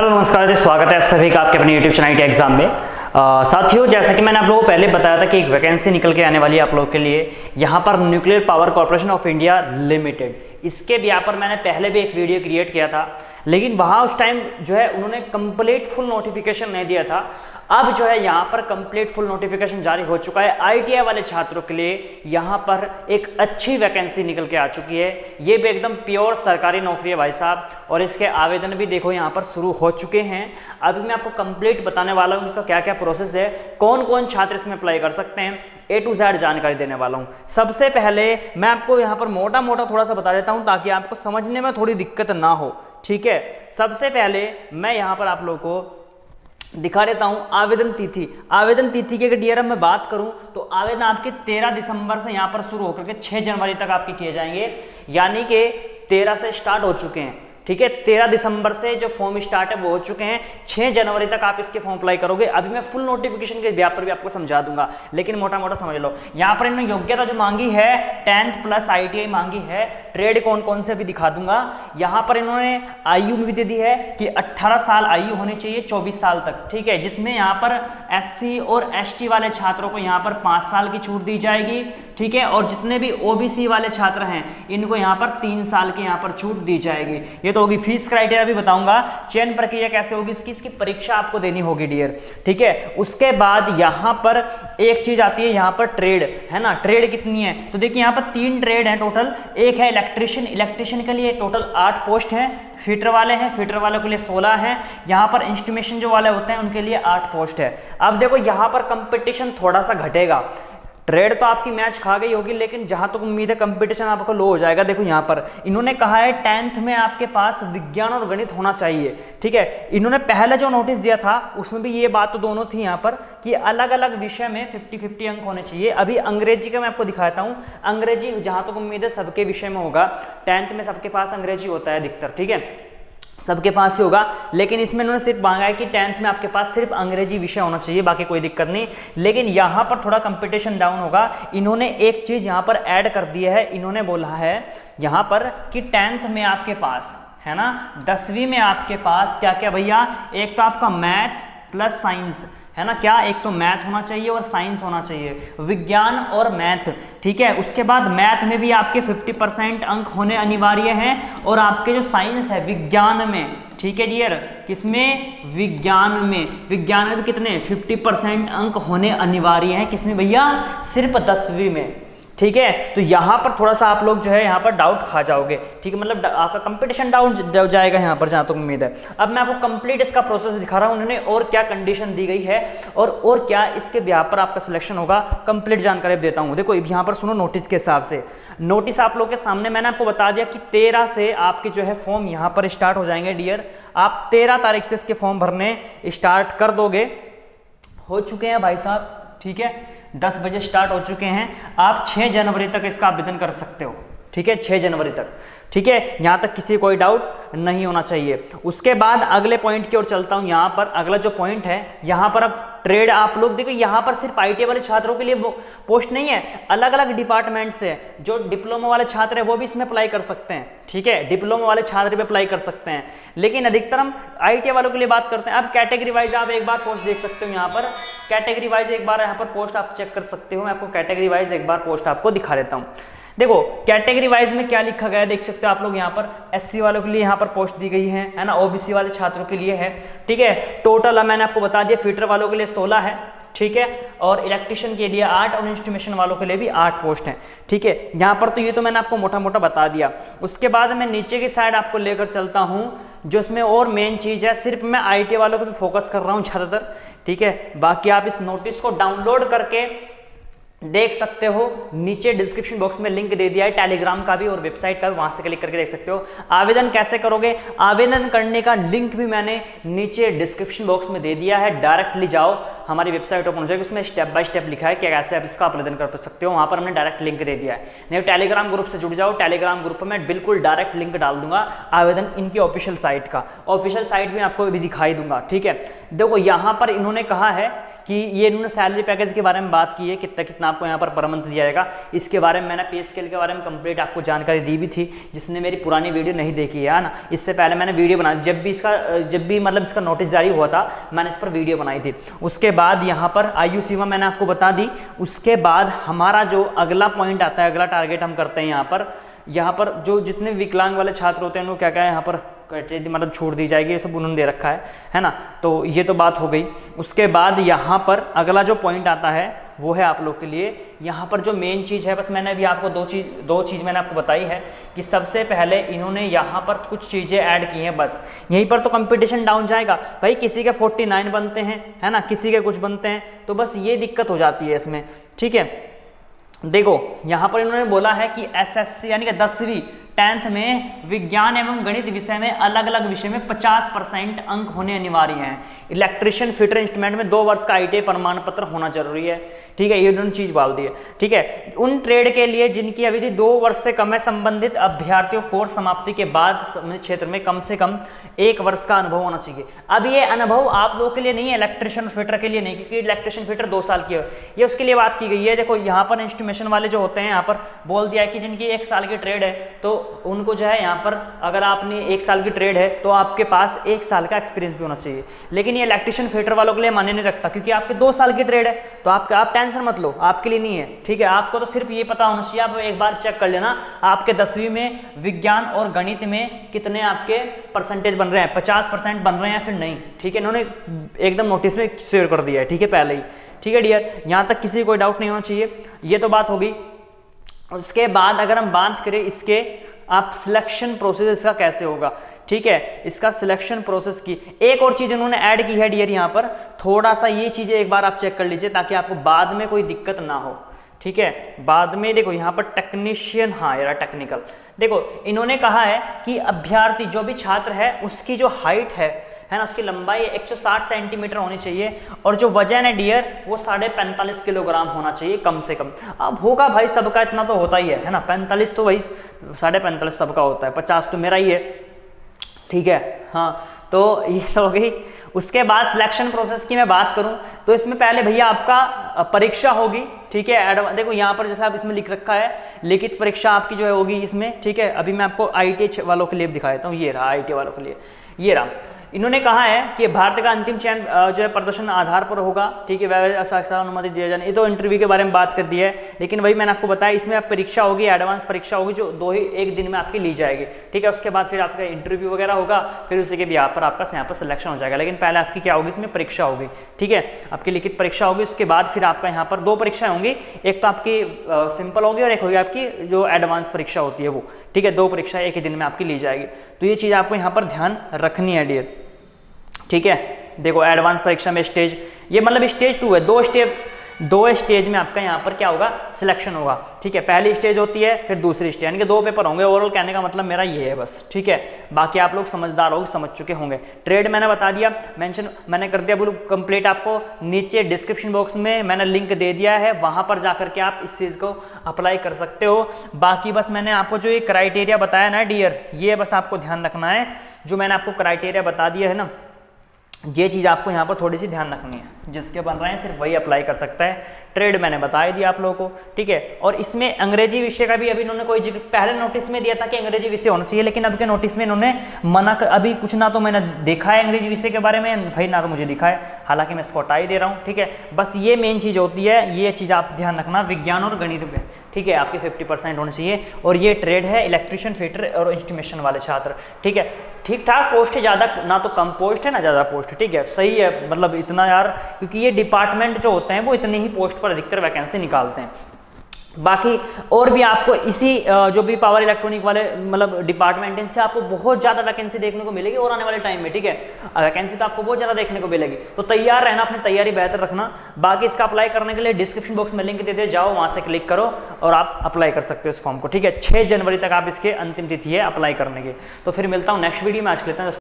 Hello, नमस्कार जी, स्वागत है आप सभी का आपके अपने यूट्यूब चैनल के एग्ज़ाम में। साथियों, जैसा कि मैंने आप लोगों को पहले बताया था कि एक वैकेंसी निकल के आने वाली है आप लोगों के लिए, यहाँ पर nuclear power corporation of India limited. इसके भी यहाँ पर मैंने पहले भी एक वीडियो क्रिएट किया था लेकिन वहाँ उस टाइम जो है उन्होंने कंप्लीट फुल नोटिफिकेशन नहीं दिया था। अब जो है यहाँ पर कंप्लीट फुल नोटिफिकेशन जारी हो चुका है। आईटीआई वाले छात्रों के लिए यहाँ पर एक अच्छी वैकेंसी निकल के आ चुकी है। ये भी एकदम प्योर सरकारी नौकरी है भाई साहब, और इसके आवेदन भी देखो यहाँ पर शुरू हो चुके हैं। अभी मैं आपको कंप्लीट बताने वाला हूँ इसका क्या क्या प्रोसेस है। कौन कौन छात्र इसमें अप्लाई कर सकते हैं। ए टू जेड जानकारी देने वाला हूँ। सबसे पहले मैं आपको यहाँ पर मोटा मोटा थोड़ा सा बता देता हूँ ताकि आपको समझने में थोड़ी दिक्कत ना हो। ठीक है? सबसे पहले मैं यहाँ पर आप लोगों को दिखा देता हूँ आवेदन तिथि। आवेदन तिथि की अगर डीआरएम में बात करूँ तो आवेदन आपके 13 दिसंबर से यहाँ पर शुरू होकर के 6 जनवरी तक आपके किए जाएँगे। यानी कि 13 से स्टार्ट हो चुके हैं। ठीक है? तेरह दिसंबर से जो फॉर्म स्टार्ट है, वो हो चुके हैं। छह जनवरी तक आप इसके फॉर्म अप्लाई करोगे। अभी मैं फुल नोटिफिकेशन के ब्याह पर भी आपको समझा दूँगा। लेकिन मोटा मोटा समझ लो। यहाँ पर इन्होंने योग्यता जो मांगी है टेंथ प्लस आईटीआई मांगी है ट्रेड कौन कौन से भी दिखा दूँगा। यहाँ पर इन्होंने आयु भी दे दी है कि अट्ठारह साल आयु होनी चाहिए चौबीस साल तक। ठीक है? जिसमें यहाँ पर एससी और एसटी वाले छात्रों को यहाँ पर पाँच साल की छूट दी जाएगी। ठीक है? और जितने भी ओबीसी वाले छात्र हैं, इनको यहाँ पर तीन साल की यहाँ पर छूट दी जाएगी। ये तो होगी फ़ीस क्राइटेरिया भी बताऊँगा। चयन प्रक्रिया कैसे होगी, इसकी इसकी परीक्षा आपको देनी होगी डियर ठीक है? उसके बाद यहाँ पर एक चीज़ आती है, यहाँ पर ट्रेड है ना? ट्रेड कितनी है? तो देखिए, यहाँ पर तीन ट्रेड है टोटल एक है इलेक्ट्रिशियन इलेक्ट्रिशियन के लिए टोटल आठ पोस्ट है। फीटर वाले हैं फीटर वालों के लिए 16 है। यहाँ पर इंस्टीमेशन जो वाले होते हैं, उनके लिए आठ पोस्ट है। अब देखो, यहाँ पर कंपटीशन थोड़ा सा घटेगा। ट्रेड तो आपकी मैच खा गई होगी, लेकिन जहाँ तक तो उम्मीद है कंपटीशन आपको लो हो जाएगा, देखो यहाँ पर। इन्होंने कहा है टेंथ में आपके पास विज्ञान और गणित होना चाहिए, ठीक है? इन्होंने पहले जो नोटिस दिया था, उसमें भी ये बात तो दोनों थी यहाँ पर, कि अलग अलग विषय में 50 50 अंक होने चाहिए। अभी अंग्रेज़ी का मैं आपको दिखाता हूँ। अंग्रेज़ी जहाँ तक तो उम्मीद है सबके विषय में होगा। टेंथ में सबके पास अंग्रेज़ी होता है अधिकतर, ठीक है? सबके पास ही होगा। लेकिन इसमें उन्होंने सिर्फ़ मांगा है कि टेंथ में आपके पास सिर्फ़ अंग्रेज़ी विषय होना चाहिए, बाकी कोई दिक्कत नहीं। लेकिन यहाँ पर थोड़ा कंपटीशन डाउन होगा। इन्होंने एक चीज़ यहाँ पर ऐड कर दी है, इन्होंने बोला है यहाँ पर कि टेंथ में आपके पास, है ना? दसवीं में आपके पास क्या क्या भैया, एक तो आपका मैथ प्लस साइंस है ना? क्या एक तो मैथ होना चाहिए और साइंस होना चाहिए। विज्ञान और मैथ ठीक है? उसके बाद मैथ में भी आपके 50 परसेंट अंक होने अनिवार्य हैं और आपके जो साइंस है, विज्ञान में, ठीक है डियर किसमें? विज्ञान में। विज्ञान में भी कितने? 50 परसेंट अंक होने अनिवार्य हैं। किसमें भैया? सिर्फ़ दसवीं में। ठीक है? तो यहाँ पर थोड़ा सा आप लोग जो है यहाँ पर डाउट खा जाओगे। ठीक है? मतलब आपका कंपटीशन डाउन जाएगा यहाँ पर जहाँ तक उम्मीद है। अब मैं आपको कंप्लीट इसका प्रोसेस दिखा रहा हूँ। उन्होंने और क्या कंडीशन दी गई है और और क्या इसके ब्याह पर आपका सिलेक्शन होगा कंप्लीट जानकारी देता हूँ। देखो यहाँ पर सुनो नोटिस के हिसाब से। नोटिस आप लोग के सामने मैंने आपको बता दिया कि तेरह से आपके जो है फॉर्म यहाँ पर स्टार्ट हो जाएँगे डियर आप तेरह तारीख से इसके फॉर्म भरने स्टार्ट कर दोगे। हो चुके हैं भाई साहब। ठीक है? दस बजे स्टार्ट हो चुके हैं। आप छह जनवरी तक इसका आवेदन कर सकते हो। ठीक है? छह जनवरी तक। ठीक है? यहाँ तक किसी कोई डाउट नहीं होना चाहिए। उसके बाद अगले पॉइंट की ओर चलता हूँ। यहाँ पर अगला जो पॉइंट है, यहाँ पर अब ट्रेड, आप लोग देखो, यहाँ पर सिर्फ़ आईटी वाले छात्रों के लिए पोस्ट नहीं है। अलग अलग डिपार्टमेंट से जो डिप्लोमा वाले छात्र हैं, वो भी इसमें अप्लाई कर सकते हैं। ठीक है? डिप्लोमा वाले छात्र भी अप्लाई कर सकते हैं। लेकिन अधिकतर हम आईटी वालों के लिए बात करते हैं। अब कैटेगरी वाइज आप एक बार पोस्ट देख सकते हो यहाँ पर। कैटेगरी वाइज एक बार यहाँ पर पोस्ट आप चेक कर सकते हो। मैं आपको कैटेगरी वाइज एक बार पोस्ट आपको दिखा देता हूँ। देखो कैटेगरी वाइज में क्या लिखा गया देख सकते हो आप लोग यहाँ पर एससी वालों के लिए यहाँ पर पोस्ट दी गई है है ना? ओबीसी वाले छात्रों के लिए है, ठीक है? टोटल मैंने आपको बता दिया फीटर वालों के लिए सोलह है, ठीक है? और इलेक्ट्रिशियन के लिए आठ, और इंस्टीमेशन वालों के लिए भी आठ पोस्ट हैं, ठीक है? यहाँ पर तो ये तो मैंने आपको मोटा मोटा बता दिया। उसके बाद मैं नीचे की साइड आपको लेकर चलता हूँ जो इसमें और मेन चीज़ है, सिर्फ़ मैं आईटी वालों पर भी फोकस कर रहा हूँ ज़्यादातर, ठीक है? बाकी आप इस नोटिस को डाउनलोड करके देख सकते हो। नीचे डिस्क्रिप्शन बॉक्स में लिंक दे दिया है टेलीग्राम का भी और वेबसाइट का भी, वहाँ से क्लिक करके देख सकते हो। आवेदन कैसे करोगे? आवेदन करने का लिंक भी मैंने नीचे डिस्क्रिप्शन बॉक्स में दे दिया है। डायरेक्टली जाओ, हमारी वेबसाइट ओपन हो जाएगी। उसमें स्टेप बाय स्टेप लिखा है कि कैसे आप इसका आवेदन कर सकते हो। वहाँ पर हमने डायरेक्ट लिंक दे दिया है। नहीं टेलीग्राम ग्रुप से जुड़ जाओ। टेलीग्राम ग्रुप में बिल्कुल डायरेक्ट लिंक डाल दूँगा। आवेदन इनकी ऑफिशियल साइट का। ऑफिशियल साइट में आपको भी दिखाई दूँगा। ठीक है? देखो, यहाँ पर इन्होंने कहा है कि ये इन्होंने सैलरी पैकेज के बारे में बात की है कितना कितना आपको यहाँ पर पर मंथ दिया जाएगा। इसके बारे में मैंने पे स्केल के बारे में कंप्लीट आपको जानकारी दी भी थी, जिसने मेरी पुरानी वीडियो नहीं देखी है ना? इससे पहले मैंने वीडियो बनाई जब भी इसका, जब भी मतलब इसका नोटिस जारी हुआ था, मैंने इस पर वीडियो बनाई थी। उसके बाद यहाँ पर आई सीमा मैंने आपको बता दी। उसके बाद हमारा जो अगला पॉइंट आता है, अगला टारगेट हम करते हैं यहाँ पर। यहाँ पर जो जितने विकलांग वाले छात्र होते हैं, उनको क्या क्या है यहाँ पर मतलब छोड़ दी जाएगी, ये सब उन्होंने दे रखा है है ना? तो ये तो बात हो गई। उसके बाद यहाँ पर अगला जो पॉइंट आता है वो है आप लोग के लिए। यहाँ पर जो मेन चीज़ है, बस मैंने अभी आपको दो चीज़ दो चीज़ मैंने आपको बताई है कि सबसे पहले इन्होंने यहाँ पर कुछ चीज़ें ऐड की हैं बस। यहीं पर तो कंपटीशन डाउन जाएगा। भाई, किसी के 49 बनते हैं, है ना? किसी के कुछ बनते हैं तो बस ये दिक्कत हो जाती है इसमें। ठीक है? देखो, यहाँ पर इन्होंने बोला है कि एसएससी यानी कि दसवीं टेंथ में विज्ञान एवं गणित विषय में अलग अलग विषय में 50 परसेंट अंक होने अनिवार्य हैं। इलेक्ट्रिशियन फिटर इंस्ट्रूमेंट में दो वर्ष का आई प्रमाण पत्र होना ज़रूरी है। ठीक है, ये दोनों चीज़ बाल दी है। ठीक है, उन ट्रेड के लिए जिनकी अवधि दो वर्ष से कम है, संबंधित अभ्यर्थियों कोर्स समाप्ति के बाद क्षेत्र में कम से कम एक वर्ष का अनुभव होना चाहिए। अब ये अनुभव आप लोगों के लिए नहीं है, इलेक्ट्रिशियन फिटर के लिए नहीं, क्योंकि इलेक्ट्रिशियन फिटर दो साल की है। ये उसके लिए बात की गई है। देखो, यहाँ पर इंस्ट्रूमेशन वाले जो होते हैं, यहाँ पर बोल दिया है कि जिनकी एक साल की ट्रेड है तो उनको जो है यहाँ पर अगर आपने एक साल की ट्रेड है तो आपके पास एक साल का एक्सपीरियंस भी होना चाहिए। लेकिन ये इलेक्ट्रिशियन फिटर वालों के लिए मान्य नहीं रखता, क्योंकि आपके दो साल की ट्रेड है तो आपके आप टेंशन मत लो, आपके लिए नहीं है। ठीक है, आपको तो सिर्फ़ ये पता होना चाहिए, आप एक बार चेक कर लेना, आपके दसवीं में विज्ञान और गणित में कितने आपके परसेंटेज बन रहे हैं, पचास बन रहे हैं फिर नहीं। ठीक है, इन्होंने एकदम नोटिस में शेयर कर दिया है, ठीक है, पहले ही। ठीक है डियर यहाँ तक किसी कोई डाउट नहीं होना चाहिए। ये तो बात होगी उसके बाद अगर हम बात करें इसके आप सिलेक्शन प्रोसेस इसका कैसे होगा? ठीक है, इसका सिलेक्शन प्रोसेस की एक और चीज़ इन्होंने ऐड की है डियर यहाँ पर। थोड़ा सा ये चीज़ें एक बार आप चेक कर लीजिए ताकि आपको बाद में कोई दिक्कत ना हो। ठीक है, बाद में देखो यहाँ पर टेक्नीशियन हाँ यार टेक्निकल देखो, इन्होंने कहा है कि अभ्यार्थी जो भी छात्र है, उसकी जो हाइट है है ना, उसकी लंबाई 160 सेंटीमीटर होनी चाहिए और जो वज़न है डियर वो साढ़े पैंतालीस किलोग्राम होना चाहिए कम से कम। अब होगा भाई, सबका इतना तो होता ही है है ना? पैंतालीस तो वही, साढ़े पैंतालीस सबका होता है, पचास तो मेरा ही है। ठीक है? हाँ तो ये तो हो गई। उसके बाद सिलेक्शन प्रोसेस की मैं बात करूँ तो इसमें पहले भैया आपका परीक्षा होगी, ठीक है? देखो, यहाँ पर जैसा आप इसमें लिख रखा है, लिखित परीक्षा आपकी जो है होगी इसमें, ठीक है? अभी मैं आपको आई वालों के लिए दिखा देता हूँ, ये रहा आई वालों के लिए। ये रहा। इन्होंने कहा है कि भारत का अंतिम चयन जो है प्रदर्शन आधार पर होगा। ठीक है साक्षात अनुमति दिया जाने, ये तो इंटरव्यू के बारे में बात कर दी है। लेकिन वही मैंने आपको बताया, इसमें आप परीक्षा होगी एडवांस परीक्षा होगी, जो दो ही, एक दिन में आपकी ली जाएगी। ठीक है, उसके बाद फिर आपका इंटरव्यू वगैरह होगा, फिर उसी के भी यहाँ पर आपका यहाँ पर सिलेक्शन हो जाएगा। लेकिन पहले आपकी क्या होगी, इसमें परीक्षा होगी। ठीक है, आपकी लिखित परीक्षा होगी, उसके बाद फिर आपका यहाँ पर दो परीक्षाएँ होंगी। एक तो आपकी सिंपल होगी और एक होगी आपकी जो एडवांस परीक्षा होती है वो। ठीक है, दो परीक्षा एक ही दिन में आपकी ली जाएगी। तो ये चीज़ आपको यहाँ पर ध्यान रखनी है डियर ठीक है? देखो एडवांस परीक्षा में स्टेज ये मतलब स्टेज टू है। दो स्टेप दो स्टेज में आपका यहाँ पर क्या होगा? सिलेक्शन होगा। ठीक है? पहली स्टेज होती है, फिर दूसरी स्टेज यानी कि दो पेपर होंगे। ओवरऑल कहने का मतलब मेरा ये है बस। ठीक है? बाकी आप लोग समझदार होगे, समझ चुके होंगे। ट्रेड मैंने बता दिया। मेंशन मैंने कर दिया बोलो कंप्लीट आपको। नीचे डिस्क्रिप्शन बॉक्स में मैंने लिंक दे दिया है। वहाँ पर जाकर के आप इस चीज़ को अप्लाई कर सकते हो। बाकी बस मैंने आपको जो ये क्राइटेरिया बताया ना डियर ये बस आपको ध्यान रखना है। जो मैंने आपको क्राइटेरिया बता दिया है ना ये चीज़ आपको यहाँ पर थोड़ी सी ध्यान रखनी है, जिसके बन रहे हैं, सिर्फ़ वही अप्लाई कर सकता है। ट्रेड मैंने बता दिया आप लोगों को, ठीक है? और इसमें अंग्रेज़ी विषय का भी अभी इन्होंने कोई ज़िक्र पहले नोटिस में दिया था कि अंग्रेज़ी विषय होना चाहिए, लेकिन अब के नोटिस में इन्होंने मना कर अभी कुछ ना तो मैंने देखा है अंग्रेज़ी विषय के बारे में, भाई ना तो मुझे दिखा है। हालाँकि मैं इसको हटा ही दे रहा हूँ, ठीक है? बस ये मेन चीज़ होती है, ये चीज़ आप ध्यान रखना, विज्ञान और गणित में ठीक है, आपके 50 परसेंट होने चाहिए। और ये ट्रेड है इलेक्ट्रिशियन फिटर और इंस्टीमेशन वाले छात्र। ठीक है ठीक ठाक पोस्ट है, ज़्यादा ना तो कम पोस्ट है, ना ज़्यादा पोस्ट ठीक है, सही है मतलब इतना यार, क्योंकि ये डिपार्टमेंट जो होते हैं, वो इतनी ही पोस्ट पर अधिकतर वैकेंसी निकालते हैं। बाकी और भी आपको इसी जो भी पावर इलेक्ट्रॉनिक वाले मतलब डिपार्टमेंट इनसे आपको बहुत ज़्यादा वैकेंसी देखने को मिलेगी और आने वाले टाइम में, ठीक है? वैकेंसी तो आपको बहुत ज़्यादा देखने को मिलेगी। तो तैयार रहना, अपनी तैयारी बेहतर रखना। बाकी इसका अप्लाई करने के लिए डिस्क्रिप्शन बॉक्स में लिंक दे दे जाओ, वहाँ से क्लिक करो और आप अप्लाई कर सकते हो इस फॉर्म को, ठीक है? छः जनवरी तक आप इसके अंतिम तिथि है अप्लाई करने की। तो फिर मिलता हूँ नेक्स्ट वीडियो में, आज लेते हैं